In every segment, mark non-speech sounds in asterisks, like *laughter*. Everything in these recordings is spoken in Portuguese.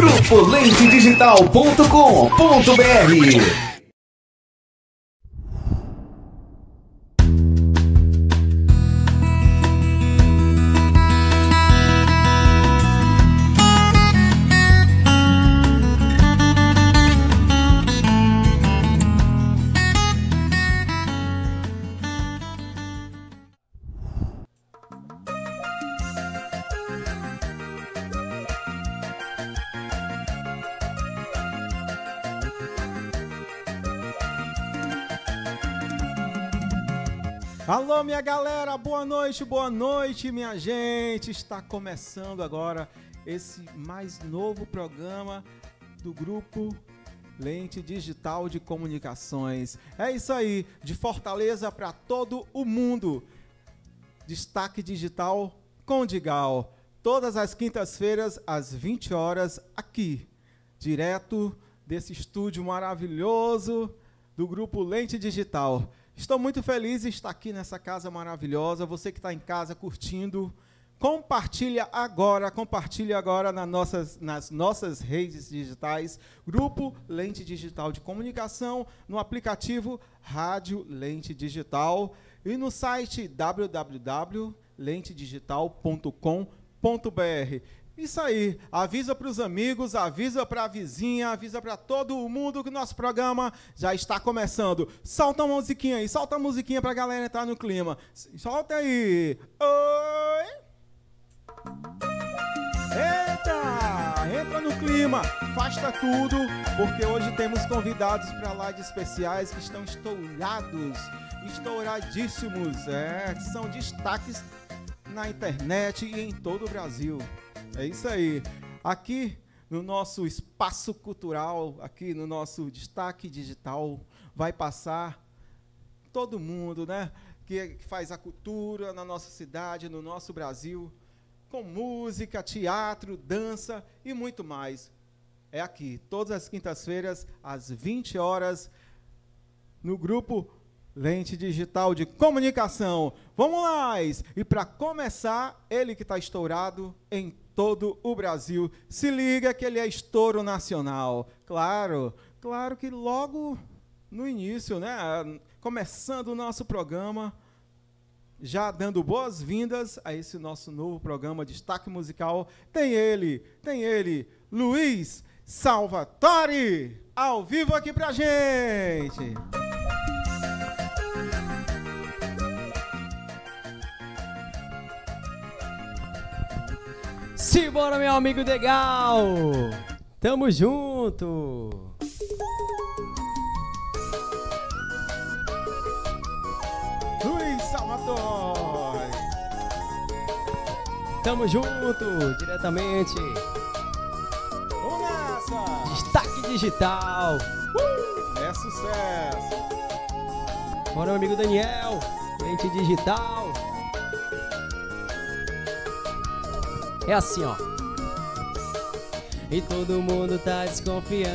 Grupo Galera, boa noite, boa noite, minha gente. Está começando agora esse mais novo programa do grupo Lente Digital de Comunicações. É isso aí, de Fortaleza para todo o mundo. Destaque Digital Condigal. Todas as quintas-feiras, às 20 horas, aqui, direto desse estúdio maravilhoso do grupo Lente Digital. Estou muito feliz de estar aqui nessa casa maravilhosa. Você que está em casa curtindo, compartilha agora, compartilha agora nas nossas, nas nossas redes digitais, Grupo Lente Digital de Comunicação, no aplicativo Rádio Lente Digital e no site www.lentedigital.com.br. Isso aí, avisa para os amigos, avisa para a vizinha, avisa para todo mundo que nosso programa já está começando. Solta a musiquinha aí, solta a musiquinha para a galera entrar no clima. Solta aí. Oi! Eita! Entra no clima, afasta tudo, porque hoje temos convidados para lá de especiais que estão estourados, estouradíssimos, é, são destaques na internet e em todo o Brasil. É isso aí. Aqui no nosso espaço cultural, aqui no nosso destaque digital, vai passar todo mundo, né? Que faz a cultura na nossa cidade, no nosso Brasil, com música, teatro, dança e muito mais. É aqui, todas as quintas-feiras, às 20 horas, no grupo Lente Digital de Comunicação. Vamos lá! E para começar, ele que está estourado em todo o Brasil. Se liga que ele é estouro nacional. Claro, claro que logo no início, né, começando o nosso programa, já dando boas-vindas a esse nosso novo programa Destaque Musical, tem ele, tem ele, Luiz Salvatore, ao vivo aqui pra gente. Simbora, meu amigo legal! Tamo junto! Luiz Salvador! Tamo junto, diretamente. Vamos nessa! Destaque Digital. Uh, é sucesso! Bora, meu amigo Daniel. Lente Digital. É assim, ó. E todo mundo tá desconfiando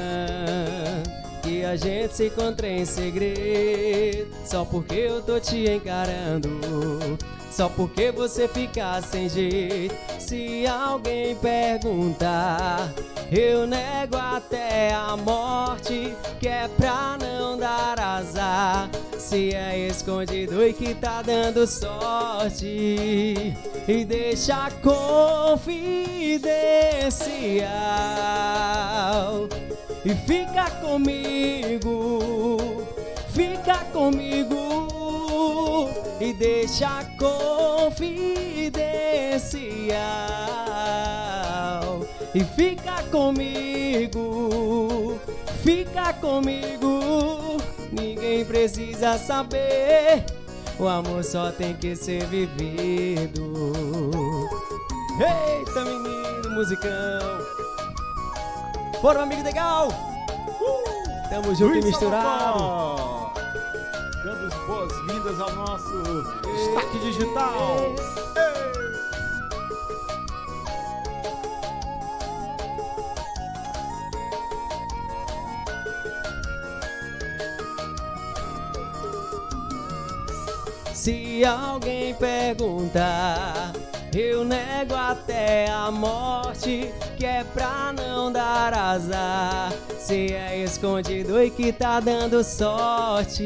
que a gente se encontra em segredo. Só porque eu tô te encarando. Só porque você fica sem jeito. Se alguém perguntar, eu nego até a morte. Que é pra não dar azar. Se é escondido e que tá dando sorte E deixa confidencial E fica comigo Fica comigo E deixa confidencial E fica comigo Fica comigo ninguém precisa saber. O amor só tem que ser vivido. Eita, menino, musicão. Bora, amigo legal. Uh, tamo junto e misturado. Dando boas-vindas ao nosso destaque digital. Ei. Se alguém perguntar, Eu nego até a morte, que é pra não dar azar. Se é escondido e que tá dando sorte,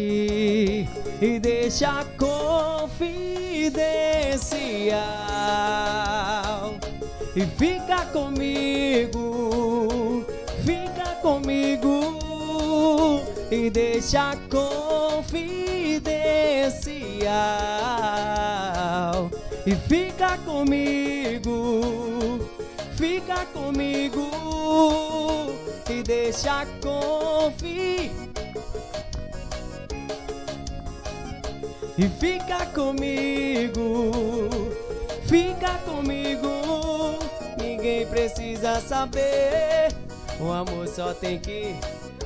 e deixa confidencial. E fica comigo, fica comigo, e deixa confidencial. E fica comigo, fica comigo e deixa confiar. E fica comigo, fica comigo. Ninguém precisa saber. O amor só tem que,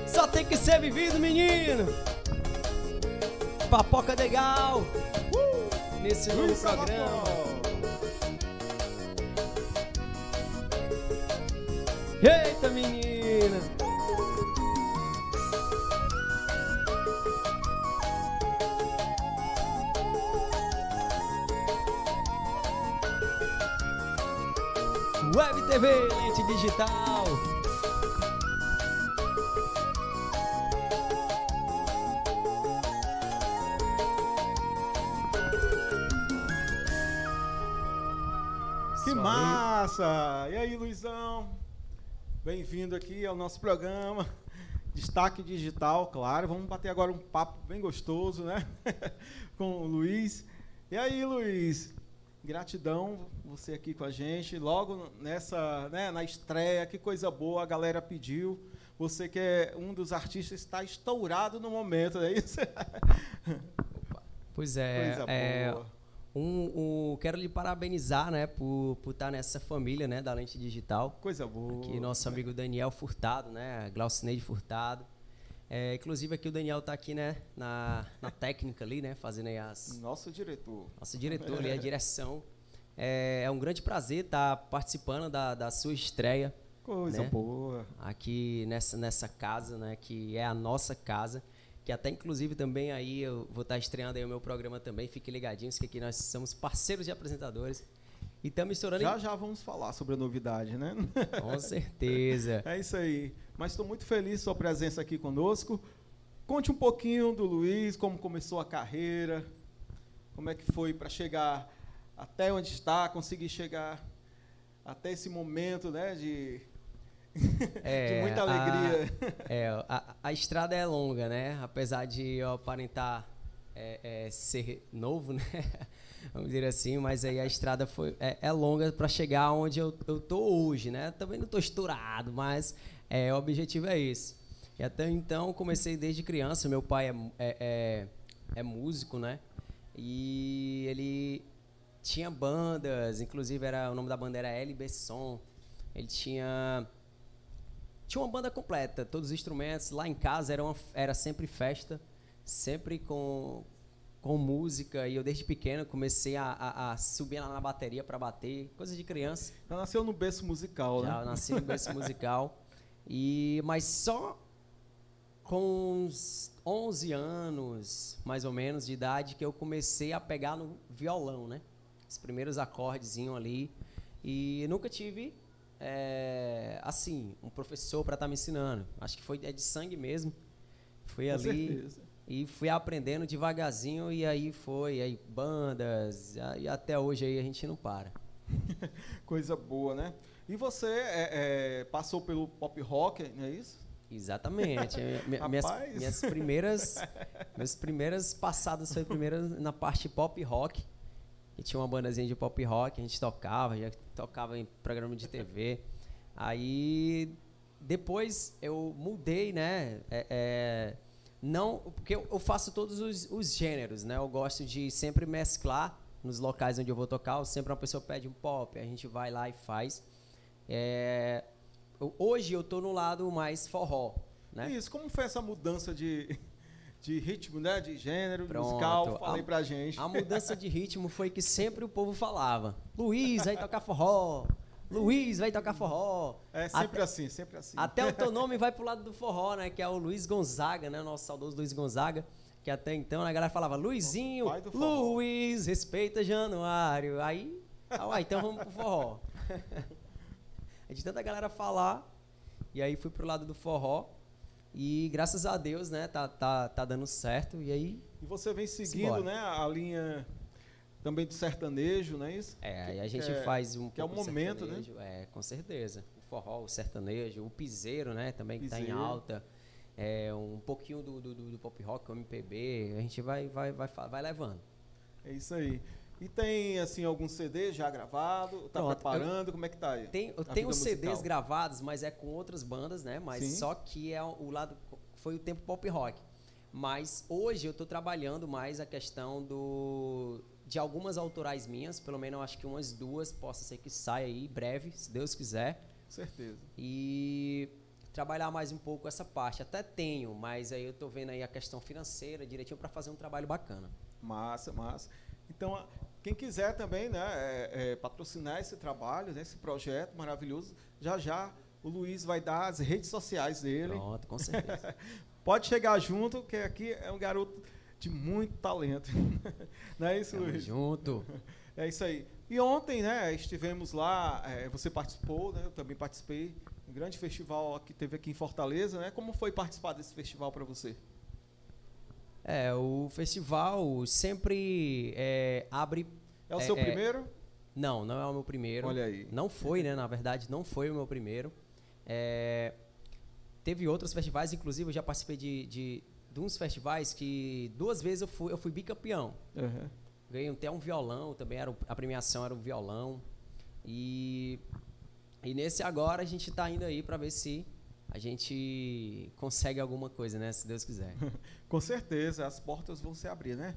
só tem que ser vivido, menino. Papoca legal. Uh, nesse novo Luiz programa. Eita, menina! Web TV, lente digital. Bem-vindo aqui ao nosso programa. *laughs* Destaque Digital, claro. Vamos bater agora um papo bem gostoso, né? *laughs* com o Luiz. E aí, Luiz? Gratidão você aqui com a gente. Logo nessa, né, na estreia, que coisa boa, a galera pediu. Você que é um dos artistas está estourado no momento, não é isso? *laughs* Pois é, coisa é, boa. Um, um- quero lhe parabenizar, né, por, por estar nessa família, né, da lente digital. Coisa boa. Aqui nosso amigo Daniel Furtado, né? Glaucineide Furtado. É, inclusive aqui o Daniel tá aqui, né? Na, na *laughs* técnica ali, né? Fazendo aí as... Nosso diretor. Nosso diretor ali, a *laughs* direção. É, é um grande prazer estar participando da, da sua estreia Coisa Né? boa. aqui nessa, nessa casa, né? Que é a nossa casa. Que até inclusive também aí eu vou estar estreando aí o meu programa também. Fiquem ligadinhos que aqui nós somos parceiros de apresentadores. E estamos estourando... Já já vamos falar sobre a novidade, né? Com certeza. *laughs* É isso aí. Mas estou muito feliz com sua presença aqui conosco. Conte um pouquinho do Luiz, como começou a carreira, como é que foi para chegar até onde está, conseguir chegar até esse momento, né, de, *laughs* de muita a- alegria. É, a, a estrada é longa, né? Apesar de eu aparentar é, é, ser novo, *laughs* né? Vamos dizer assim, mas aí a estrada foi, é, é longa para chegar onde eu, eu tô hoje, né? Também não tô estourado, mas é, o objetivo é esse. E até então comecei desde criança. Meu pai é, é, é, é músico, né? E ele tinha bandas, inclusive era o nome da banda era LB Som. Ele tinha tinha uma banda completa, todos os instrumentos. Lá em casa era, uma, era sempre festa, sempre com, com música. E eu, desde pequeno, comecei a, a, a subir lá na bateria para bater, coisa de criança. Já nasceu no berço musical, Já né? nasci no berço *laughs* musical. E, mas só com uns 11 anos, mais ou menos, de idade, que eu comecei a pegar no violão, né? Os primeiros acordezinhos ali. E nunca tive, é, assim, um professor para estar me ensinando. Acho que foi é de sangue mesmo. Fui Com ali certeza. e fui aprendendo devagarzinho e aí foi, aí bandas, e até hoje aí a gente não para. *laughs* Coisa boa, né? E você é, é, passou pelo pop rock, não é isso? Exatamente. *laughs* Mi- minhas, minhas primeiras *laughs* minhas primeiras passadas foi primeiras na parte pop rock. E tinha uma bandazinha de pop rock, a gente tocava, já tocava em programa de TV. Aí depois eu mudei, né? É, é, não, porque eu, faço todos os, os gêneros, né? Eu gosto de sempre mesclar nos locais onde eu vou tocar. Sempre uma pessoa pede um pop, a gente vai lá e faz. É, hoje eu tô no lado mais forró, né? Isso, como foi essa mudança de, de ritmo, né? De gênero, Pronto. musical? Fala aí A- pra gente. A mudança de ritmo foi que sempre o povo falava: Luiz vai tocar forró, *laughs* Luiz vai tocar forró. É sempre até, assim, sempre assim. até o teu nome vai pro lado do forró, né? Que é o Luiz Gonzaga, né? Nosso saudoso Luiz Gonzaga. Que até então a galera falava: Luizinho. Luiz, respeita Januário. Aí Ah, então vamos pro forró. *laughs* É de tanta galera falar, e aí fui pro lado do forró. E graças a Deus, né, tá, tá, tá dando certo. E aí. E você vem seguindo, Simbora. né, a linha também do sertanejo, não é isso? É, aí a gente é- faz um que é o pouco momento, né? É, com certeza. O forró, o sertanejo, o piseiro, né, também que tá em Piseiro. alta. É, um pouquinho do, do, do- pop rock, o MPB. A gente vai, vai, vai, vai levando. É isso aí. E tem, assim, algum CD já gravado? Tá Pronto, preparando? Como é que tá aí? Tem, eu tenho CDs musical. gravados, mas é com outras bandas, né? Mas Sim. só que é o lado foi o tempo pop rock. Mas hoje eu estou trabalhando mais a questão do de algumas autorais minhas, pelo menos eu acho que umas duas possa ser que saia aí breve, se Deus quiser. Certeza. E trabalhar mais um pouco essa parte. Até tenho, mas aí eu tô vendo aí a questão financeira direitinho para fazer um trabalho bacana. Massa, massa. Então, quem quiser também, né, é, é, patrocinar esse trabalho, né, esse projeto maravilhoso, já já o Luiz vai dar as redes sociais dele. Pronto, com certeza. *laughs* Pode chegar junto, que aqui é um garoto de muito talento. *laughs* Não é isso, Tamo Luiz? junto. *laughs* É isso aí. E ontem, né, estivemos lá, é, você participou, né, eu também participei, um grande festival que teve aqui em Fortaleza, né? Como foi participar desse festival para você? É, o festival sempre é, abre. É o É, seu é. primeiro? Não, não é o meu primeiro. Olha aí. Não foi, né? Na verdade, não foi o meu primeiro. É, teve outros festivais, inclusive eu já participei de, de, de uns festivais que duas vezes eu fui, eu fui bicampeão. Uhum. Ganhei até um violão, também era a premiação era um violão. E, e nesse agora a gente tá indo aí para ver se a gente consegue alguma coisa, né? Se Deus quiser. *laughs* Com certeza, as portas vão se abrir, né?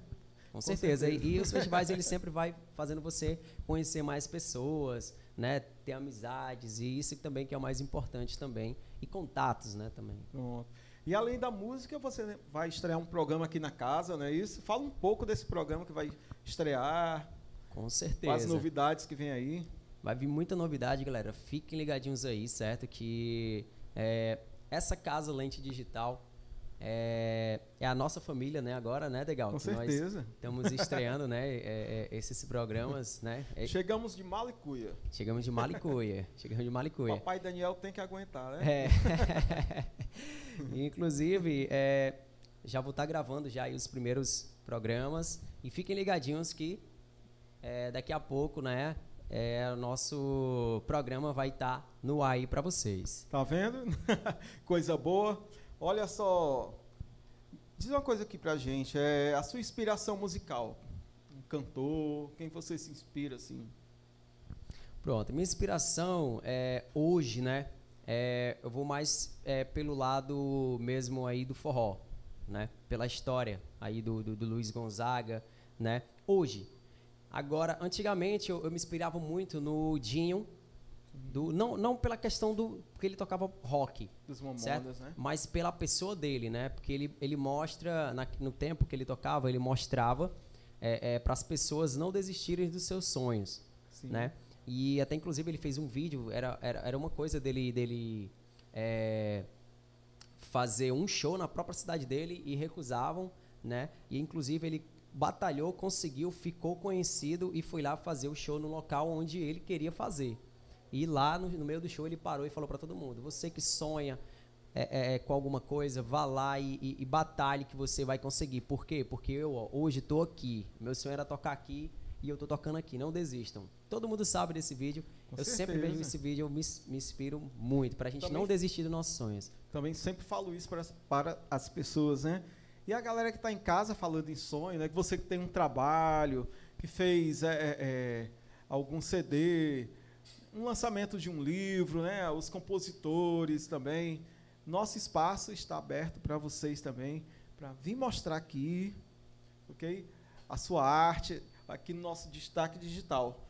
Com certeza. E, e os festivais, eles *laughs* sempre vai fazendo você conhecer mais pessoas, né? Ter amizades. E isso também que é o mais importante também. E contatos, né? Também. Pronto. E além da música, você vai estrear um programa aqui na casa, não é isso? Fala um pouco desse programa que vai estrear, Com certeza. novidades que vem aí. Vai vir muita novidade, galera. Fiquem ligadinhos aí, certo? Que é, essa casa lente digital é, é a nossa família, né? Agora, né, Degal? Com Que nós certeza. estamos *laughs* estreando, né? é, é, esses programas, né? Chegamos de Malicuia. chegamos de Malicuia. *laughs* chegamos de Malicuia. Papai Daniel tem que aguentar, né? É. *laughs* Inclusive, é, já vou estar gravando já os primeiros programas e fiquem ligadinhos que é, daqui a pouco, né, é, o nosso programa vai estar no ar aí para vocês. Tá vendo? *laughs* coisa boa. Olha só. Diz uma coisa aqui pra gente. É a sua inspiração musical. Um cantor, quem você se inspira, assim? Pronto, minha inspiração é hoje, né? é, eu vou mais é, pelo lado mesmo aí do forró, né? Pela história aí do, do, do Luiz Gonzaga, né? Hoje. Agora, antigamente eu, eu me inspirava muito no Dinho, do, não, não pela questão do. Porque ele tocava rock, Dos certo? Mamonas, né? Mas pela pessoa dele, né? Porque ele, ele mostra, na- no tempo que ele tocava, ele mostrava para as pessoas não desistirem dos seus sonhos Sim. né? E até inclusive ele fez um vídeo, era, era, era uma coisa dele, dele é, fazer um show na própria cidade dele e recusavam, né? E inclusive ele batalhou, conseguiu, ficou conhecido e foi lá fazer o show no local onde ele queria fazer. E lá no, no meio do show ele parou e falou para todo mundo: você que sonha é, é, com alguma coisa, vá lá e, e, e batalhe que você vai conseguir. Por quê? Porque eu ó, hoje estou aqui. Meu sonho era tocar aqui e eu estou tocando aqui. Não desistam. Todo mundo sabe desse vídeo. Com eu sempre certeza. vejo esse vídeo, eu me, me inspiro muito para a gente Também- não desistir dos nossos sonhos. Também sempre falo isso para, para as pessoas, né? E a galera que está em casa falando em sonho, né? Que você que tem um trabalho, que fez é, é, é, algum CD, um lançamento de um livro, né? Os compositores também. Nosso espaço está aberto para vocês também, para vir mostrar aqui, ok? A sua arte aqui no nosso destaque digital.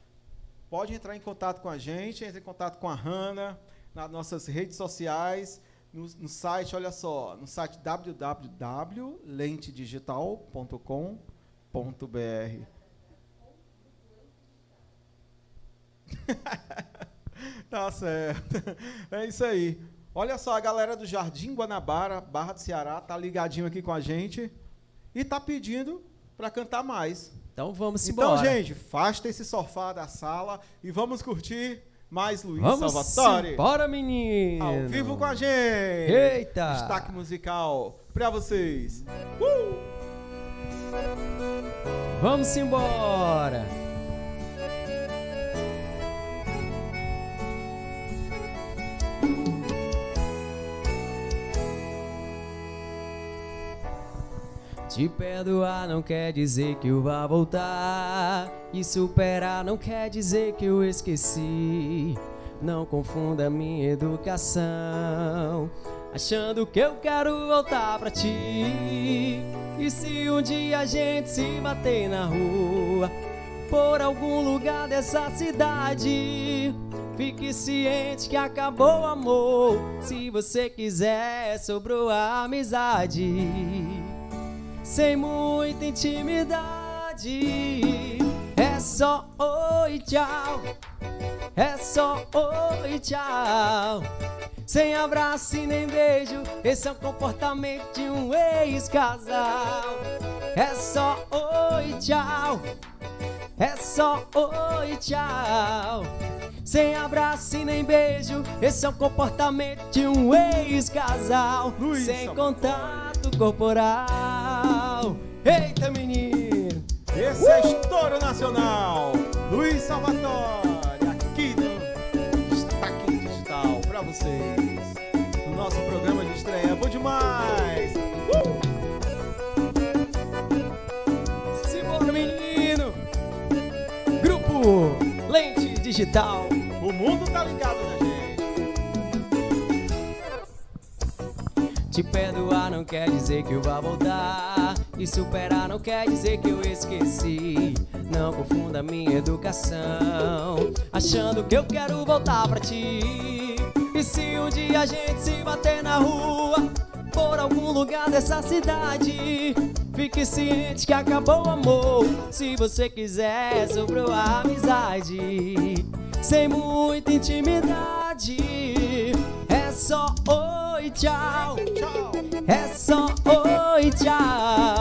Pode entrar em contato com a gente, entre em contato com a Hanna, nas nossas redes sociais, no, no site, olha só, no site www.lentedigital.com.br. tá *laughs* certo. É isso aí. Olha só, a galera do Jardim Guanabara, Barra do Ceará, tá ligadinho aqui com a gente e tá pedindo para cantar mais. Então vamos Então, embora. gente, afasta esse sofá da sala e vamos curtir mais Luiz vamos Salvatore. Bora, menino. Ao vivo com a gente. Eita. Destaque musical pra vocês. Uh! Vamos embora. Te perdoar não quer dizer que eu vá voltar. E superar não quer dizer que eu esqueci. Não confunda minha educação. Achando que eu quero voltar pra ti. E se um dia a gente se bater na rua, por algum lugar dessa cidade, fique ciente que acabou o amor. Se você quiser, sobrou a amizade sem muita intimidade. É só oi, tchau. É só oi, tchau. Sem abraço e nem beijo, esse é o comportamento de um ex-casal. É só oi, tchau. É só oi, tchau. Sem abraço e nem beijo, esse é o comportamento de um ex-casal. Sem contato corporal. Eita, menino! Esse é estouro nacional. Luiz Salvatore, aqui no Destaque Digital pra vocês. No nosso programa de estreia. Bom demais. Uh! Simbora, menino! Grupo Lente Digital. O mundo tá ligado na gente. Te perdoar não quer dizer que eu vá voltar. E superar não quer dizer que eu esqueci. Não confunda minha educação. Achando que eu quero voltar pra ti. E se um dia a gente se bater na rua, por algum lugar dessa cidade, fique ciente que acabou o amor. Se você quiser, sobrou a amizade. Sem muita intimidade. É só oi, tchau. É só oi, tchau.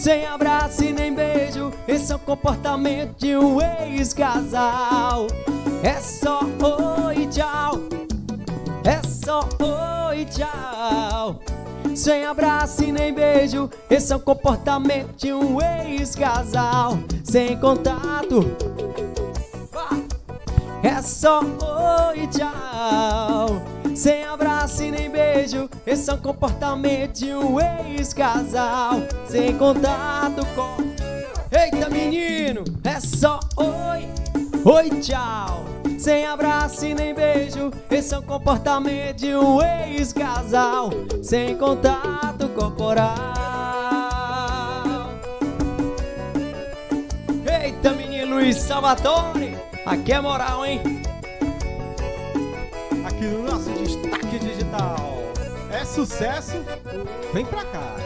Sem abraço e nem beijo, esse é o comportamento de um ex-casal. É só oi, tchau. É só oi, tchau. Sem abraço e nem beijo, esse é o comportamento de um ex-casal. Sem contato, é só oi, tchau. Sem abraço e nem beijo, esse é o comportamento de um ex-casal. Sem contato com. Eita, menino, é só oi, oi, tchau. Sem abraço e nem beijo, esse é o comportamento de um ex-casal. Sem contato corporal. Eita, menino Luiz Salvatore, aqui é moral, hein? Destaque Digital. É sucesso? Vem pra cá.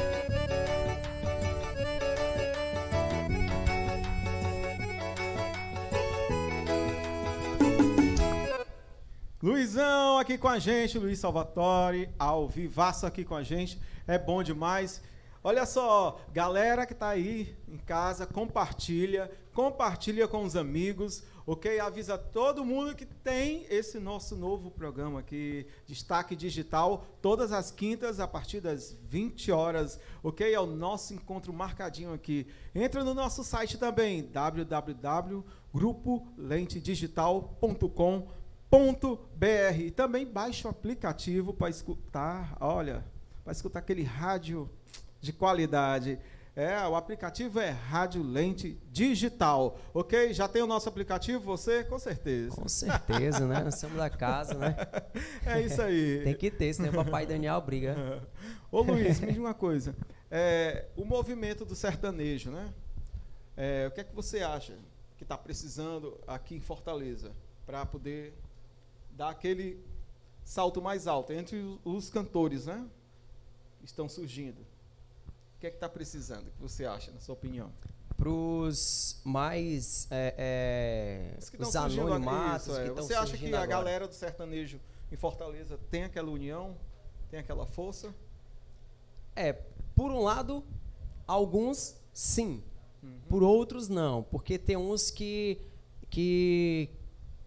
Luizão aqui com a gente, Luiz Salvatore, ao vivaço aqui com a gente, é bom demais. Olha só, galera que tá aí em casa, compartilha, compartilha com os amigos, ok? Avisa todo mundo que tem esse nosso novo programa aqui, Destaque Digital, todas as quintas a partir das 20 horas, ok? É o nosso encontro marcadinho aqui. Entra no nosso site também, www.grupolentedigital.com br e também baixe o aplicativo para escutar, olha, para escutar aquele rádio de qualidade. É, o aplicativo é Rádio Lente Digital, ok? Já tem o nosso aplicativo, você? Com certeza. Com certeza, né? Nós somos da casa, né? *laughs* É isso aí. Tem que ter, senão o papai Daniel briga. Ô Luiz, me diz uma coisa. É, o movimento do sertanejo, né? É, o que é que você acha que está precisando aqui em Fortaleza para poder dar aquele salto mais alto entre os, cantores, né? Estão surgindo. O que é que está precisando? O que você acha, na sua opinião? Pros mais. É, é, Os que os anonimatos isso, é. que Você acha que a agora. galera do sertanejo em Fortaleza tem aquela união, tem aquela força? É, por um lado, alguns sim, Uhum. Por outros, não. Porque tem uns que, que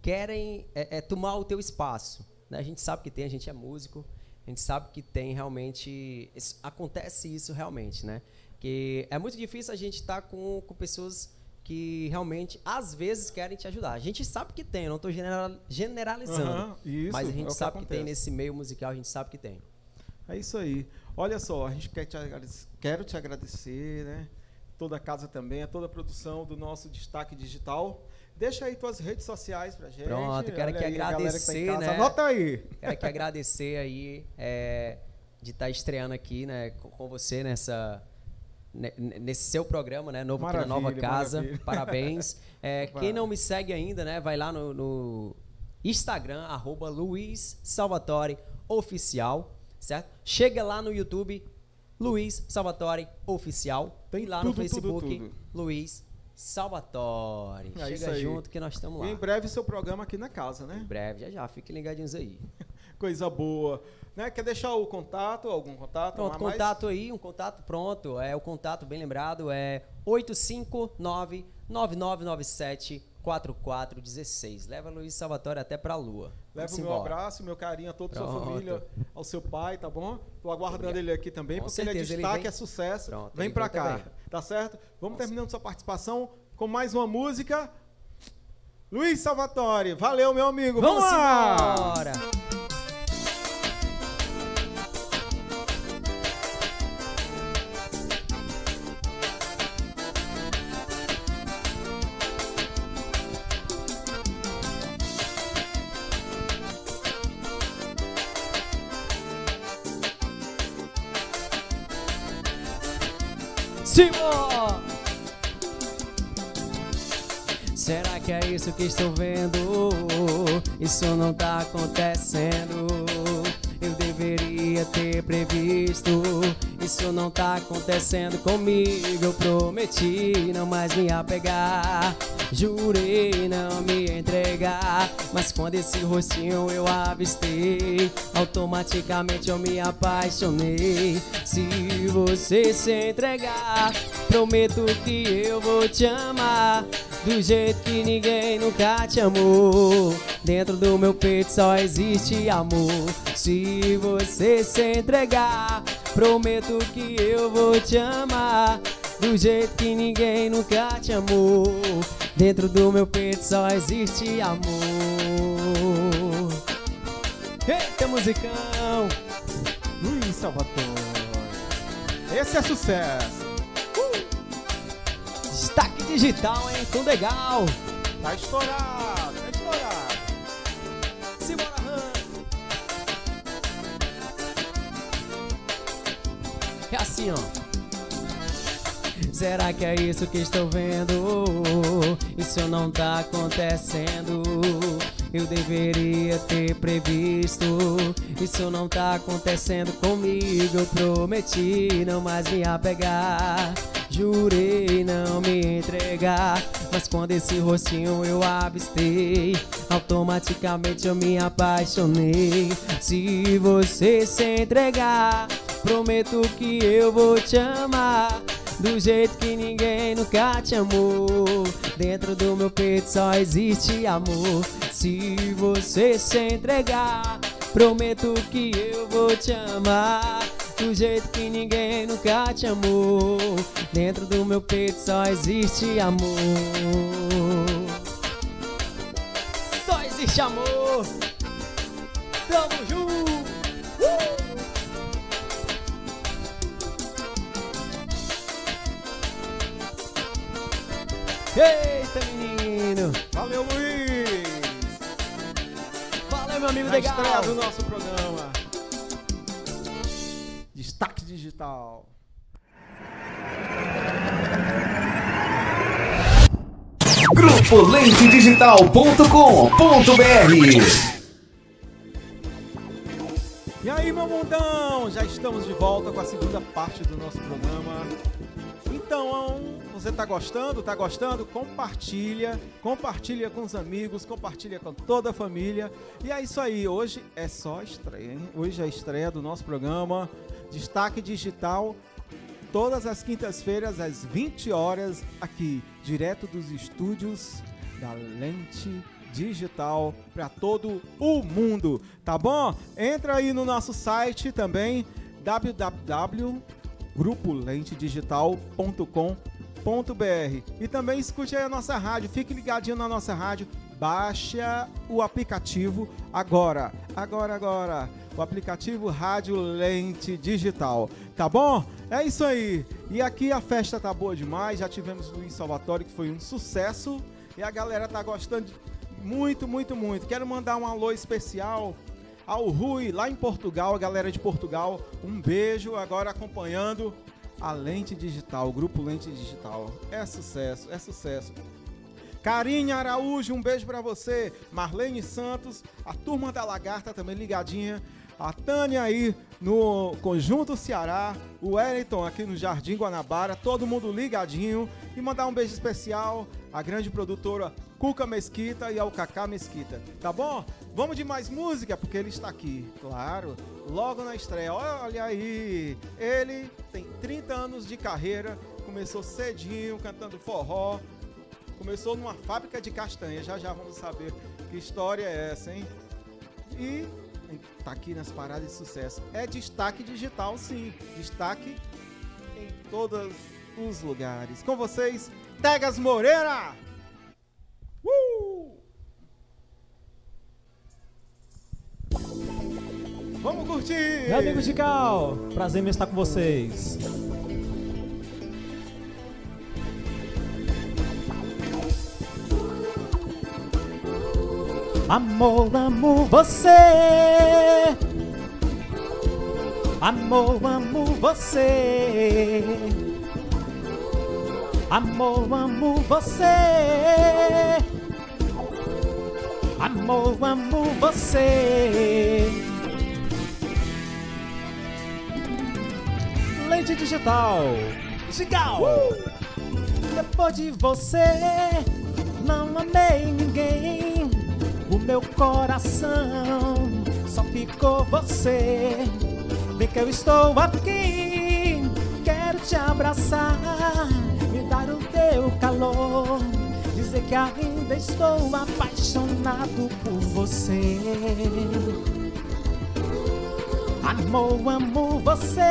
querem é, é, tomar o teu espaço. Né? A gente sabe que tem, a gente é músico, a gente sabe que tem realmente. Isso, acontece isso realmente, né? Que é muito difícil a gente estar tá com, com pessoas que realmente, às vezes, querem te ajudar. A gente sabe que tem, não estou generalizando. Uhum, isso, mas a gente é sabe que, que, tem nesse meio musical, a gente sabe que tem. É isso aí. Olha só, a gente quer te agradecer, quero te agradecer, né? Toda a casa também, a toda a produção do nosso Destaque Digital. Deixa aí tuas redes sociais pra gente. Pronto, quero aqui aí, agradecer, tá né? Anota aí. Quero aqui agradecer aí é, de estar tá estreando aqui, né, com, com você nessa nesse seu programa, né? Novo maravilha, aqui na nova casa. Maravilha. Parabéns. É, *laughs* quem não me segue ainda, né? Vai lá no, no Instagram, arroba Luiz Salvatore Oficial, certo? Chega lá no YouTube, Luiz Salvatore Oficial. Tem e lá tudo, no Facebook, tudo, tudo. Luiz Salvatore. É Chega junto que nós estamos lá. E em breve seu programa aqui na casa, né? Em breve, já já. Fiquem ligadinhos aí. *laughs* Coisa boa. Né? Quer deixar o contato, algum contato? Pronto, contato mais? aí, um contato pronto. É o contato bem lembrado é 859 9997 4416. Leva Luiz Salvatore até pra lua. Leva o meu embora. abraço, meu carinho a toda a sua família, ao seu pai, tá bom? Tô aguardando Obrigado. ele aqui também, Com porque certeza, ele é destaque, ele vem... é sucesso. Pronto, vem pra cá, também. tá certo? Vamos terminando sua participação com mais uma música. Luiz Salvatore, valeu, meu amigo. Vamos, Vamos lá! Embora. Isso que estou vendo? Isso não tá acontecendo. Eu deveria ter previsto. Isso não tá acontecendo comigo. Eu prometi não mais me apegar. Jurei não me entregar, mas quando esse rostinho eu avistei, automaticamente eu me apaixonei. Se você se entregar, prometo que eu vou te amar do jeito que ninguém nunca te amou. Dentro do meu peito só existe amor. Se você se entregar, prometo que eu vou te amar do jeito que ninguém nunca te amou. Dentro do meu peito só existe amor. Eita, musicão! Luiz Salvador. Esse é sucesso. Destaque digital, hein? Tudo legal. Tá estourado, tá estourado. Simbora, Han. É assim, ó. Será que é isso que estou vendo? Isso não tá acontecendo. Eu deveria ter previsto. Isso não tá acontecendo comigo. Eu prometi não mais me apegar. Jurei não me entregar. Mas quando esse rostinho eu avistei, automaticamente eu me apaixonei. Se você se entregar, prometo que eu vou te amar. Do jeito que ninguém nunca te amou. Dentro do meu peito só existe amor. Se você se entregar, prometo que eu vou te amar. Do jeito que ninguém nunca te amou. Dentro do meu peito só existe amor. Só existe amor. Tamo junto. Uh! Eita, menino! Valeu, Luiz! Valeu, meu amigo legal! estreia do nosso programa. Digital. Grupo Lentedigital.com.br E aí, meu mundão? Já estamos de volta com a segunda parte do nosso programa. Então, você está gostando? Está gostando? Compartilha, compartilha com os amigos, compartilha com toda a família. E é isso aí, hoje é só estreia, hein? Hoje é a estreia do nosso programa Destaque Digital todas as quintas-feiras às 20 horas aqui, direto dos estúdios da Lente Digital para todo o mundo, tá bom? Entra aí no nosso site também www.grupolentedigital.com.br e também escute aí a nossa rádio, fique ligadinho na nossa rádio, baixa o aplicativo agora, agora, agora, o aplicativo Rádio Lente Digital, tá bom? É isso aí. E aqui a festa tá boa demais, já tivemos Luiz Salvatore que foi um sucesso e a galera tá gostando muito, muito, muito. Quero mandar um alô especial ao Rui, lá em Portugal, a galera de Portugal. Um beijo agora acompanhando a Lente Digital, o grupo Lente Digital. É sucesso, é sucesso. Carinha Araújo, um beijo para você. Marlene Santos, a turma da Lagarta também ligadinha. A Tânia aí no Conjunto Ceará, o Wellington aqui no Jardim Guanabara, todo mundo ligadinho. E mandar um beijo especial à grande produtora Cuca Mesquita e ao Cacá Mesquita. Tá bom? Vamos de mais música, porque ele está aqui, claro, logo na estreia. Olha aí, ele tem 30 anos de carreira, começou cedinho cantando forró, começou numa fábrica de castanha. Já já vamos saber que história é essa, hein? E tá aqui nas paradas de sucesso. É destaque digital, sim. Destaque em todos os lugares. Com vocês, Tegas Moreira! Uh! Vamos curtir! Meu amigo Gigal, prazer em estar com vocês. Amor, amo você. Amor, amo você. Amor, amo você. Amor, amo você. Lente digital. Gigal. Depois de você, não amei ninguém. Meu coração só ficou você. Vem que eu estou aqui, quero te abraçar, me dar o teu calor, dizer que ainda estou apaixonado por você. Amor, amo você.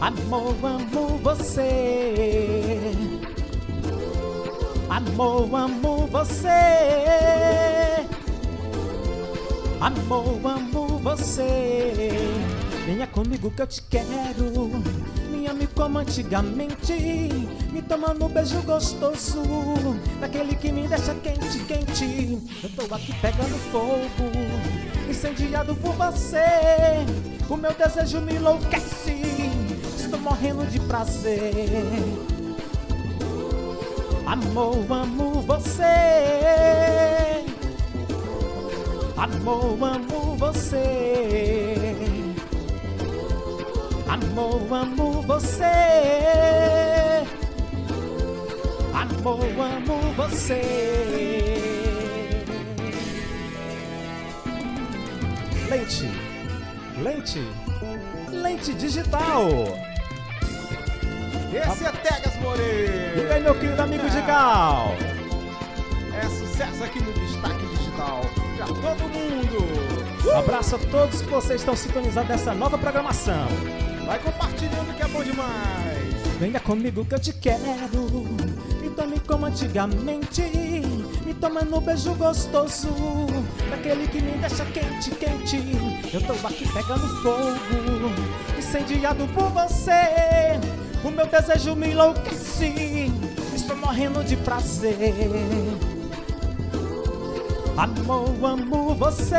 Amor, amo você. Amor, amo você. Amor, amo você. Venha comigo que eu te quero. Me ame como antigamente. Me toma no beijo gostoso. Daquele que me deixa quente, quente. Eu tô aqui pegando fogo. Incendiado por você. O meu desejo me enlouquece. Estou morrendo de prazer. Amor, amo você. Amor, amo você. Amor, amo você. Amor, amo você. Lente, lente, lente digital. Esse é Tegas Moreira! Meu querido amigo Gigal? É sucesso aqui no Destaque Digital pra todo mundo! Um abraço a todos que vocês estão sintonizados nessa nova programação. Vai compartilhando que é bom demais! Venha comigo que eu te quero. Me tome como antigamente. Me toma no beijo gostoso. Daquele que me deixa quente, quente. Eu tô aqui pegando fogo. Incendiado por você. O meu desejo me enlouquece. Morrendo de prazer. Amor, amo você.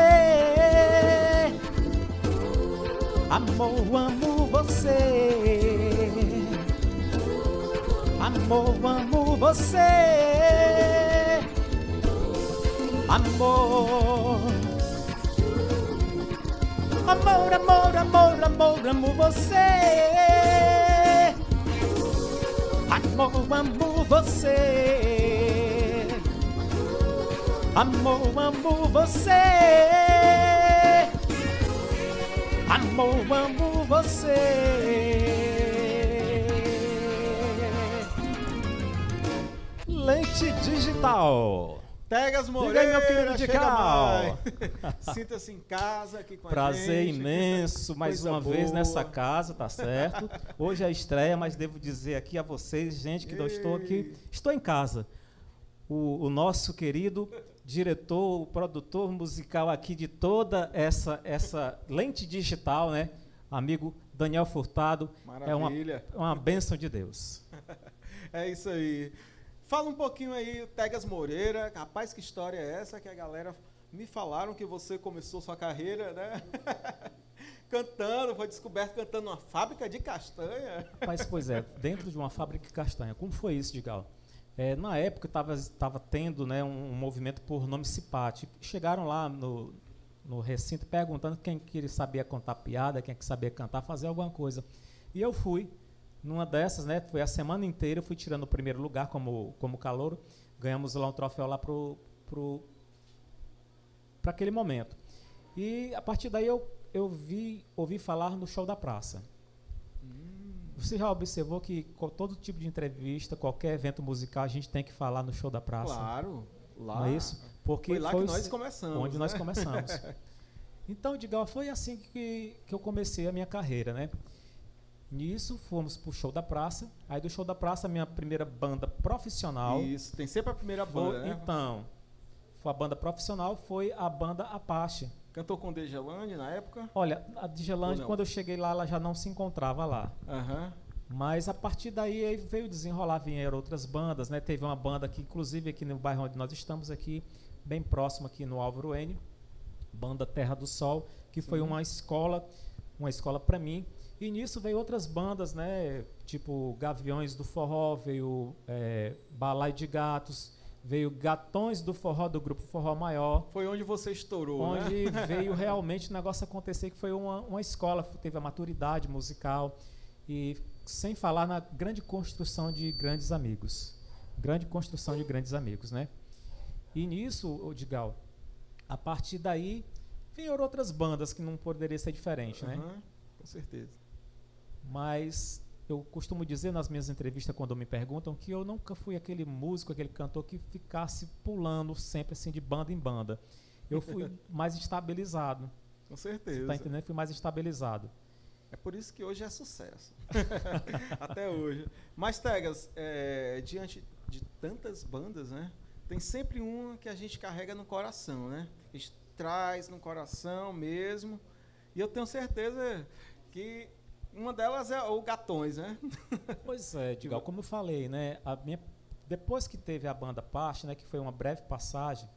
Amor, amo você. Amor, amo você. Amor. Amor, amor, amor, amor, amo você. Amor, amo você. Amor, amo você. Amor, amo você. Lente digital. Tegas Diga aí, Moreira, meu querido mais. *laughs* Sinta-se em casa aqui com a Prazer gente. imenso mais uma vez boa. nessa casa, tá certo? Hoje é a estreia, mas devo dizer aqui a vocês, gente, que eu estou aqui, estou em casa. O, o nosso querido diretor, o produtor musical aqui de toda essa essa lente digital, né? Amigo Daniel Furtado, é uma, Maravilha. uma bênção de Deus. *laughs* É isso aí. Fala um pouquinho aí, Tegas Moreira. Rapaz, que história é essa que a galera me falaram que você começou sua carreira, né? *laughs* cantando, foi descoberto cantando numa fábrica de castanha. Mas, pois é, dentro de uma fábrica de castanha. Como foi isso, Digal? É, na época estava tendo né, um, um movimento por nome Cipate. Chegaram lá no, no recinto perguntando quem que sabia contar piada, quem que sabia cantar, fazer alguma coisa. E eu fui. Numa dessas, né, foi a semana inteira, eu fui tirando o primeiro lugar como, como calouro. Ganhamos lá um troféu lá pro, pro, para aquele momento. E a partir daí eu, eu vi, ouvi falar no show da praça. Você já observou que todo tipo de entrevista, qualquer evento musical, a gente tem que falar no show da praça? Claro, lá. Não é isso? Porque Foi lá foi que nós começamos. onde nós né? começamos. *laughs* Então, Digal, foi assim que, que eu comecei a minha carreira, né? Nisso, fomos pro show da praça. Aí do show da praça, a minha primeira banda profissional Isso, tem sempre a primeira foi, banda, né? então, foi a banda profissional foi a banda Apache. Cantou com Dejalane na época. Olha, a não? quando eu cheguei lá, ela já não se encontrava lá. Aham. Mas a partir daí aí veio desenrolar, vieram outras bandas, né? Teve uma banda que, inclusive, aqui no bairro onde nós estamos, aqui, bem próximo aqui no Álvaro N, banda Terra do Sol, que foi uma escola, uma escola para mim. E nisso veio outras bandas, né? Tipo Gaviões do Forró, veio é, Balai de Gatos, veio Gatões do Forró, do grupo Forró Maior. Foi onde você estourou, né? Onde *laughs* veio realmente o negócio acontecer, que foi uma, uma escola, teve a maturidade musical e sem falar na grande construção de grandes amigos. Grande construção de grandes amigos, né? E nisso, ô Digal, a partir daí vieram outras bandas que não poderia ser diferente, né? Aham, Com certeza. Mas eu costumo dizer nas minhas entrevistas quando me perguntam que eu nunca fui aquele músico, aquele cantor que ficasse pulando sempre assim de banda em banda. Eu fui *laughs* mais estabilizado. Com Você certeza. tá entendendo? Fui mais estabilizado. É por isso que hoje é sucesso. *laughs* Até hoje. Mas, Tegas, é, diante de tantas bandas, né? Tem sempre uma que a gente carrega no coração, né? A gente traz no coração mesmo. E eu tenho certeza que uma delas é o Gatões, né? *laughs* Pois é, Digal, como eu falei, né? A minha, depois que teve a banda Parte, né? Que foi uma breve passagem,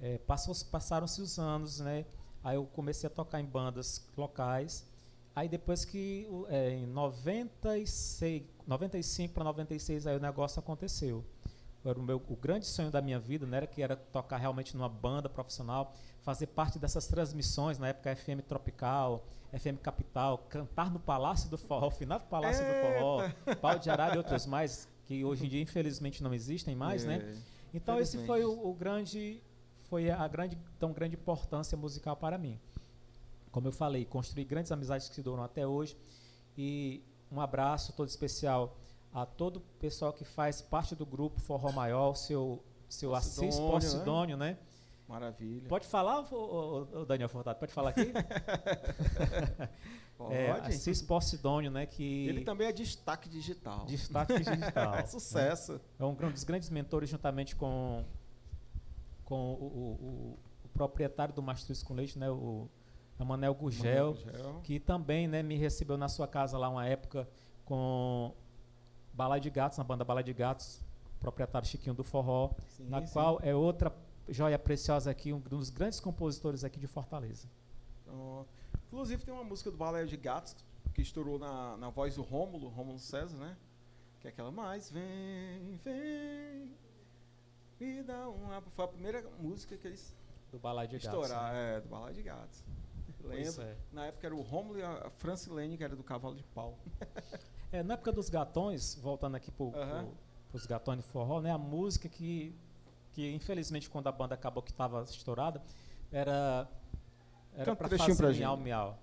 é, passou, passaram-se os anos, né? Aí eu comecei a tocar em bandas locais. Aí depois que é, em 96, 95 para 96 aí o negócio aconteceu. Era o, meu, o grande sonho da minha vida, né, era que era tocar realmente numa banda profissional, fazer parte dessas transmissões na época FM Tropical, FM Capital, cantar no Palácio do Forró, final do Palácio do Forró, Pau de Arara e outros mais que hoje em dia infelizmente não existem mais, né? É. Então esse foi o, o grande, foi a grande, tão grande importância musical para mim. Como eu falei, construí grandes amizades que se duram até hoje e um abraço todo especial a todo o pessoal que faz parte do grupo Forró Maior, seu seu Assis Posidônio, Porcidônio, né? Maravilha. Pode falar, ô, ô, ô, Daniel Furtado? Pode falar aqui? *laughs* Pode. É, Assis Porcidônio, né? Que Ele também é destaque digital. destaque digital. É *laughs* sucesso. É um dos grandes mentores, juntamente com, com o, o- o- o proprietário do Mastruz com Leite, né, o Amanel Gugel, Gugel. que também né, me recebeu na sua casa lá uma época com Balai de Gatos, na banda Balai de Gatos, proprietário Chiquinho do Forró, Sim, na sim. qual é outra joia preciosa aqui, um dos grandes compositores aqui de Fortaleza. Pronto. Inclusive tem uma música do Balé de Gatos que estourou na, na voz do Rômulo, Rômulo César, né? Que é aquela mais vem, vem, me dá uma. Foi a primeira música que eles Do Balai de Gatos. estouraram, né? é, do Balé de Gatos. Lembro. é. Na época era o Rômulo e a Francilene, que era do Cavalo de Pau. *laughs* É, na época dos gatões, voltando aqui para Aham. os gatões de forró, né? A música que, que infelizmente quando a banda acabou que estava estourada, era era para fazer pra miau gente. miau.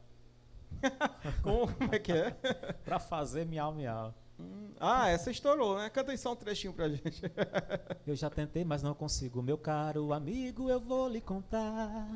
*laughs* Como é que é? *laughs* Pra fazer miau miau. Hum, Ah, essa estourou, né? Canta aí só um trechinho pra gente. *laughs* Eu já tentei, mas não consigo. Meu caro amigo, eu vou lhe contar.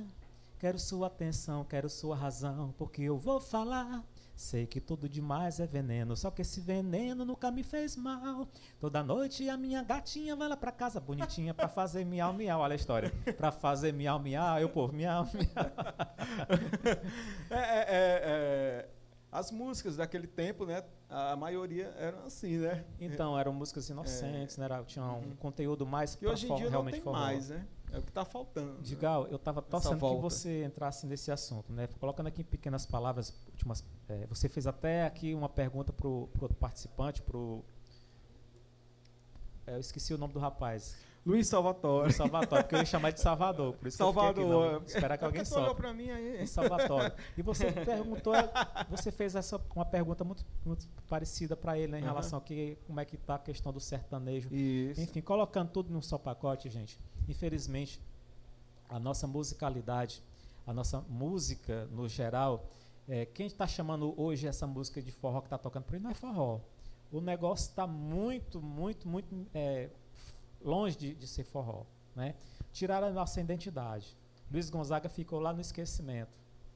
Quero sua atenção, quero sua razão, porque eu vou falar. Sei que tudo demais é veneno, só que esse veneno nunca me fez mal. Toda noite a minha gatinha vai lá pra casa bonitinha pra fazer miau miau. Olha a história. Pra fazer miau miau, eu pô, miau miau. *laughs* É, é, é, é, as músicas daquele tempo, né? A maioria eram assim, né? Então, eram músicas inocentes, né? Era, tinha um conteúdo mais Que hoje em dia não tem formal. mais, né? É o que tá faltando. né? Digal, eu estava torcendo que você entrasse nesse assunto, né? Colocando aqui em pequenas palavras, últimas, eh, você fez até aqui uma pergunta para o outro participante, para eu esqueci o nome do rapaz, Luiz Salvatore. o Salvatore, porque eu ia chamar de Salvador, por isso que eu aqui, Salvador. não, esperar que alguém tu olhou pra mim aí. Salvatore. E você perguntou, você fez essa uma pergunta muito, muito parecida para ele né, em Aham. relação a que, como é que está a questão do sertanejo. Isso. Enfim, colocando tudo num só pacote, gente. Infelizmente, a nossa musicalidade, a nossa música no geral, é, quem está chamando hoje essa música de forró que está tocando por aí não é forró. O negócio está muito, muito, muito é, longe de, de ser forró. Né? Tiraram a nossa identidade. Luiz Gonzaga ficou lá no esquecimento.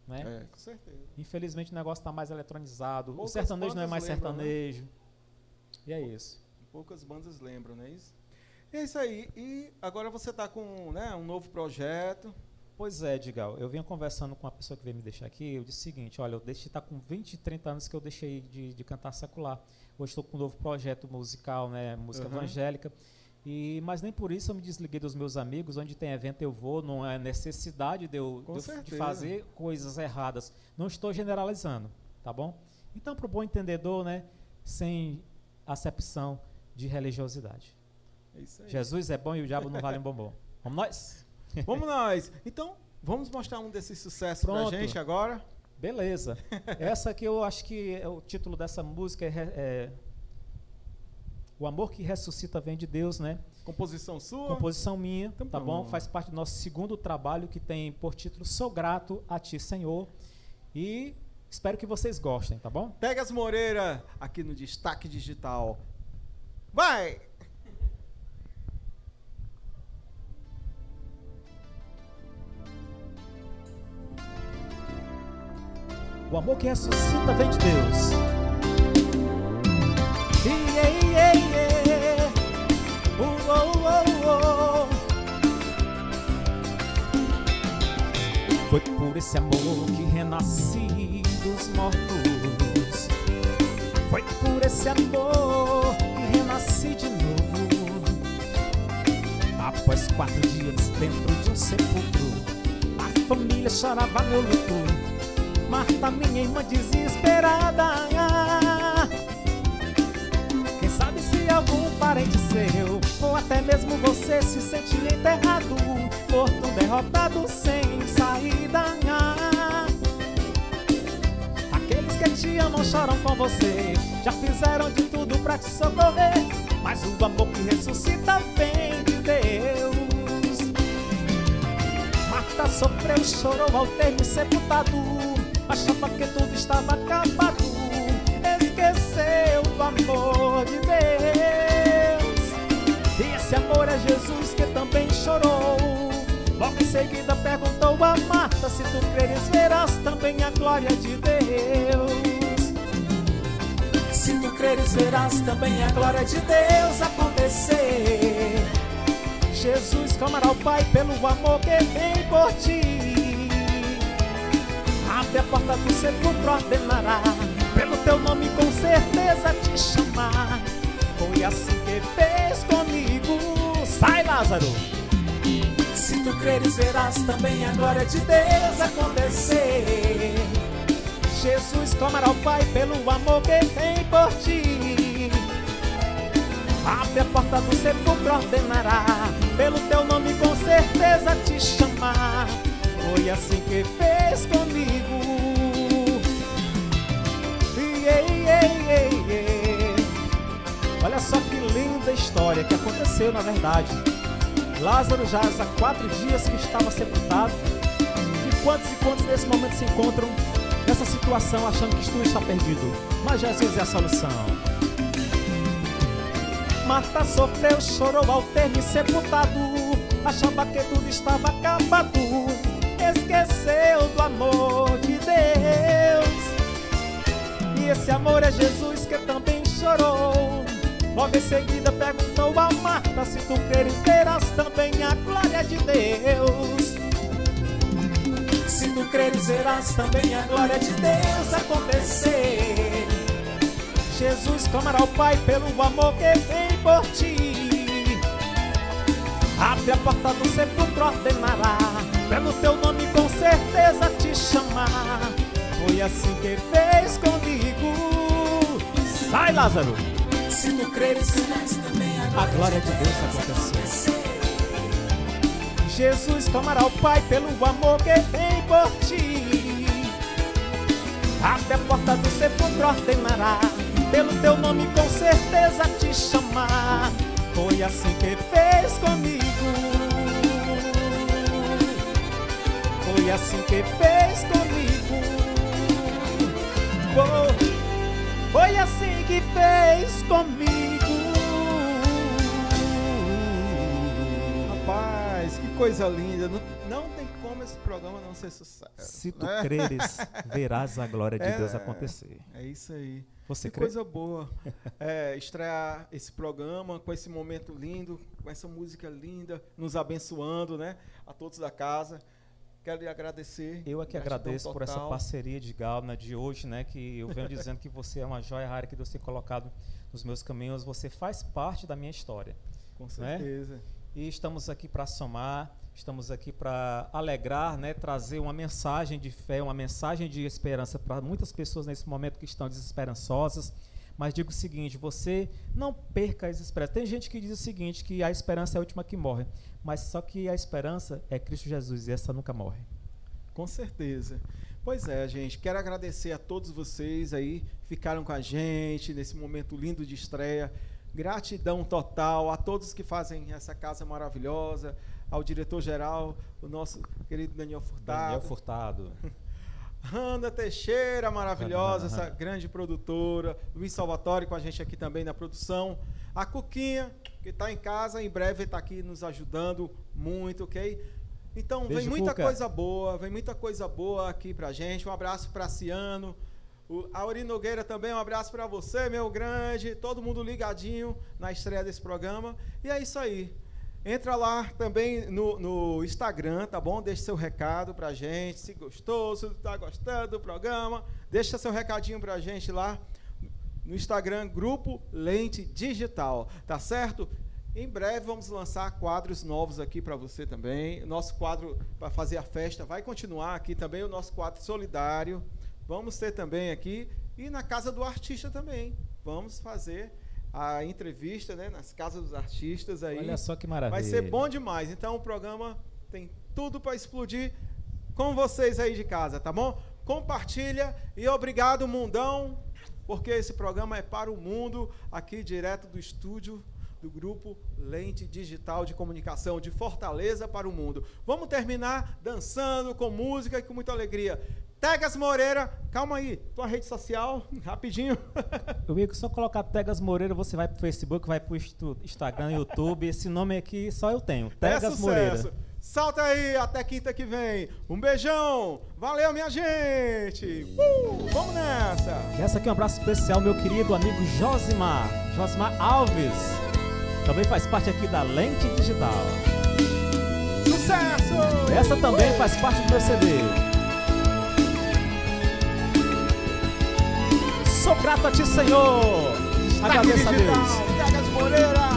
Né? É, com certeza. Infelizmente o negócio está mais eletronizado. Poucas o sertanejo não é mais lembram, né? sertanejo. E é isso. Poucas bandas lembram, não é isso? É isso aí. E agora você tá com né, um novo projeto. Pois é, Digal. Eu vinha conversando com uma pessoa que veio me deixar aqui. Eu disse o seguinte: olha, eu deixei tá com 20, 30 anos que eu deixei de, de cantar secular. Hoje estou com um novo projeto musical, né? Música Uhum. evangélica. E, mas nem por isso eu me desliguei dos meus amigos. Onde tem evento eu vou. Não é necessidade de eu de, de fazer coisas erradas. Não estou generalizando, tá bom? Então, para o bom entendedor, né? Sem acepção de religiosidade. É. Jesus é bom e o diabo não vale um bombom. Vamos nós? Vamos nós. Então, vamos mostrar um desses sucessos pra Pronto. gente agora. Beleza. Essa que eu acho que é o título dessa música é, é O Amor que Ressuscita Vem de Deus, né? Composição sua. Composição minha, Então tá bom? Faz parte do nosso segundo trabalho que tem por título Sou Grato a Ti, Senhor. E espero que vocês gostem, tá bom? Pegas Moreira aqui no Destaque Digital. Vai! O amor que ressuscita vem de Deus. Uh, oh, oh, oh. Foi por esse amor que renasci dos mortos. Foi por esse amor que renasci de novo. Após quatro dias dentro de um sepulcro, a família chorava meu luto. Marta, minha irmã desesperada. Quem sabe se algum parente seu, ou até mesmo você se sente enterrado, morto, derrotado, sem saída. Aqueles que te amam choram com você, já fizeram de tudo pra te socorrer, mas o amor que ressuscita vem de Deus. Marta sofreu, chorou ao ter me sepultado. Achava que tudo estava acabado. Esqueceu do amor de Deus. E esse amor é Jesus que também chorou. Logo em seguida perguntou a Marta: Se tu creres, verás também a glória de Deus. Se tu creres, verás também a glória de Deus acontecer. Jesus clamará ao Pai pelo amor que tem por ti. Abre a porta do sepulcro, ordenará pelo teu nome com certeza te chamar. Foi assim que fez comigo. Sai, Lázaro! Se tu creres, verás também a glória de Deus acontecer. Jesus clamará ao Pai pelo amor que tem por ti. Abre a porta do sepulcro, ordenará Pelo teu nome com certeza te chamar Foi assim que fez comigo. Iê, iê, iê, iê. Olha só que linda história que aconteceu na verdade. Lázaro já há quatro dias que estava sepultado. E quantos e quantos nesse momento se encontram nessa situação achando que tudo está perdido, mas Jesus é a solução. Marta sofreu, chorou ao ter me sepultado, achava que tudo estava acabado, esqueceu do amor de Deus. E esse amor é Jesus que também chorou. Logo em seguida perguntou a Marta se tu queres verás também a glória de Deus. Se tu creres, verás também a glória de Deus acontecer. Jesus clamará ao Pai pelo amor que vem por ti. Abre a porta do sepulcro, ordenará. Pelo teu nome, com certeza te chamar. Foi assim que fez comigo. Sai, Lázaro! Se tu creres, também a glória de Deus acontecer. Jesus clamará ao Pai pelo amor que tem por ti. Abre a porta do sepulcro, ordenará. Pelo teu nome, com certeza te chamar. Foi assim que fez comigo. Foi assim que fez comigo. Oh, foi assim que fez comigo. Rapaz, que coisa linda. Não, não tem como esse programa não ser sucesso. Se tu né? creres, *laughs* verás a glória de É, Deus acontecer. É isso aí. Você que crê? coisa boa. É, estrear esse programa com esse momento lindo, com essa música linda, nos abençoando, né? A todos da casa. Quero lhe agradecer. Eu é que agradeço por essa parceria de Galna de hoje, né? Que eu venho dizendo que você é uma joia rara que Deus tem colocado nos meus caminhos. Você faz parte da minha história. Com né? certeza. E estamos aqui para somar, estamos aqui para alegrar, né? Trazer uma mensagem de fé, uma mensagem de esperança para muitas pessoas nesse momento que estão desesperançosas. Mas digo o seguinte, você não perca as esperanças. Tem gente que diz o seguinte, que a esperança é a última que morre. Mas só que a esperança é Cristo Jesus e essa nunca morre. Com certeza. Pois é, gente. Quero agradecer a todos vocês aí que ficaram com a gente nesse momento lindo de estreia. Gratidão total a todos que fazem essa casa maravilhosa, ao diretor-geral, o nosso querido Daniel Furtado. Daniel Furtado. *laughs* Ana Teixeira, maravilhosa, essa grande produtora. Luiz Salvatore com a gente aqui também na produção. A Cuquinha, que está em casa, em breve está aqui nos ajudando muito, ok? Então, vem Beijo, muita Cuca. coisa boa, vem muita coisa boa aqui pra gente. Um abraço pra Ciano. O Auri Nogueira também, um abraço pra você, meu grande. Todo mundo ligadinho na estreia desse programa. E é isso aí. Entra lá também no, no Instagram, tá bom? Deixa seu recado pra gente. Se gostou, se tá gostando do programa, deixa seu recadinho pra gente lá no Instagram, Grupo Lente Digital, tá certo? Em breve vamos lançar quadros novos aqui para você também. Nosso quadro para fazer a festa vai continuar aqui também, o nosso quadro solidário. Vamos ter também aqui e na casa do artista também. Vamos fazer a entrevista, né, nas casas dos artistas aí. Olha só que maravilha. Vai ser bom demais. Então o programa tem tudo para explodir com vocês aí de casa, tá bom? Compartilha e obrigado mundão, porque esse programa é para o mundo, aqui direto do estúdio do grupo Lente Digital de Comunicação de Fortaleza para o mundo. Vamos terminar dançando com música e com muita alegria. Tegas Moreira, calma aí, tua rede social, *laughs* rapidinho. Eu ia só colocar Tegas Moreira, você vai pro Facebook, vai pro Instagram, YouTube. Esse nome aqui só eu tenho. É Tegas sucesso. Moreira. Salta aí, até quinta que vem. Um beijão. Valeu, minha gente. Uh, vamos nessa. E essa aqui é um abraço especial, meu querido amigo Josimar. Josimar Alves. Também faz parte aqui da Lente Digital. Sucesso. Essa também faz parte do meu CD. Sou grato a ti, Senhor. Agradeço a Deus. Moreira.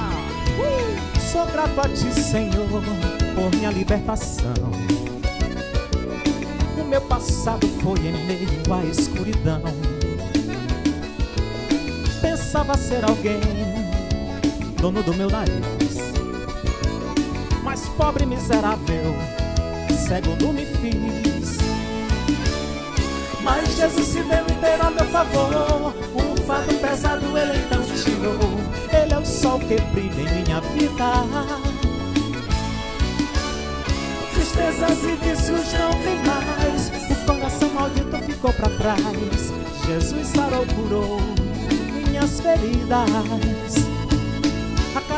Sou grato a ti, Senhor, por minha libertação. O meu passado foi em meio à escuridão. Pensava ser alguém, dono do meu nariz. Mas pobre, miserável, cego não me fiz. Mas Jesus se deu inteiro a meu favor. O fardo pesado ele então tirou. Ele é o sol que brilha em minha vida. Tristezas e vícios não tem mais. O coração maldito ficou pra trás. Jesus sarou, curou minhas feridas.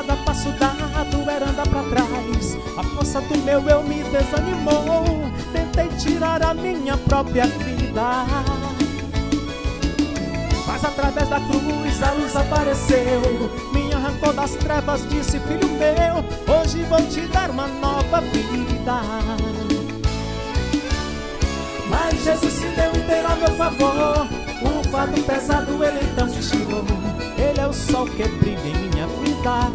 Cada passo dado era andar pra trás. A força do meu eu me desanimou. Tentei tirar a minha própria vida. Mas através da cruz a luz apareceu. Me arrancou das trevas, disse filho meu. Hoje vou te dar uma nova vida. Mas Jesus se deu inteiro a meu favor. O fardo pesado ele então tirou. Ele é o sol que brilha em minha vida.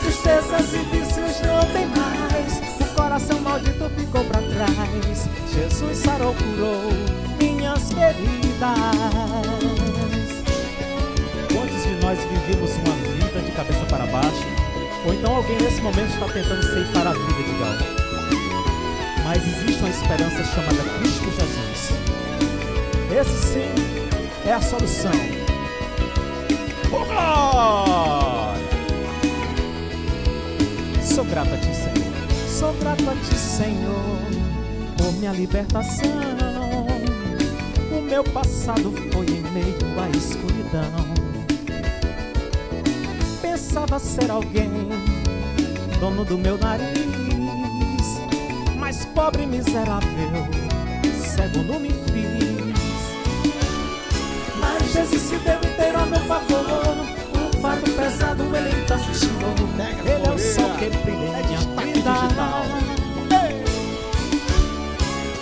Tristezas e vícios não tem mais. O coração maldito ficou pra trás. Jesus sarou, curou minhas feridas. Quantos de nós vivemos uma vida de cabeça para baixo? Ou então alguém nesse momento está tentando ceifar a vida de Gal? Mas existe uma esperança chamada Cristo Jesus. Esse sim é a solução. Oh, glória! Sou grato a ti, Senhor. Sou grato a ti, Senhor, por minha libertação. O meu passado foi em meio à escuridão. Pensava ser alguém, dono do meu nariz, mas pobre miserável, segundo me fiz. Jesus se deu inteiro a meu favor. O fardo pesado ele tirou. Ele é o sol que brilha em minha vida.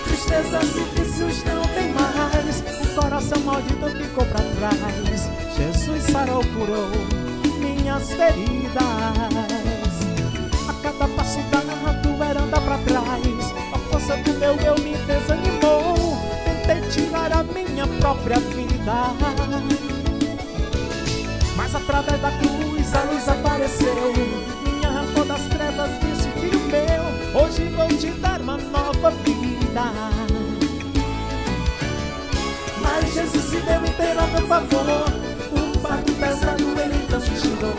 Tristezas e vícios não tem mais. O coração maldito ficou pra trás. Jesus sarou, curou minhas feridas. A cada passo dado era andar pra trás. A força do meu eu me desanimou. Tentei tirar a minha própria vida. Através da cruz a luz apareceu. Me arrancou das trevas, disse filho meu. Hoje vou te dar uma nova vida. Mas Jesus se deu inteiro a meu favor. O fardo pesado ele então tirou.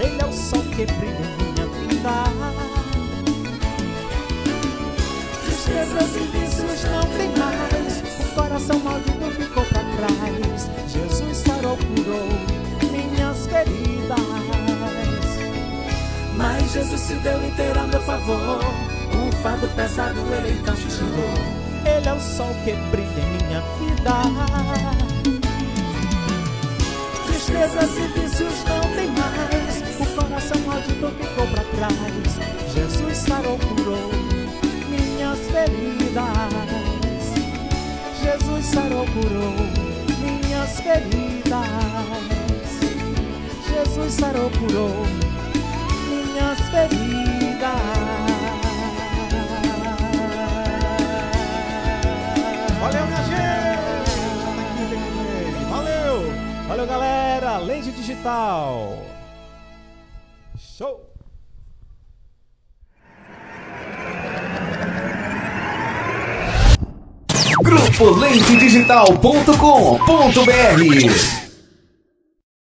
Ele é o sol que brilha em minha vida. Tristezas e vícios não tem mais. O coração maldito ficou pra trás. Jesus sarou, curou Mas Jesus se deu inteiro a meu favor. O fardo pesado ele então tirou. Ele é o sol que brilha em minha vida. Tristezas e vícios não tem mais. O coração maldito ficou pra trás. Jesus sarou, curou minhas feridas. Jesus sarou, curou minhas feridas. Jesus sarou, curou minhas feridas. Valeu, minha gente! Valeu! Valeu, galera! Lente Digital. Show! Grupo Lentedigital.com.br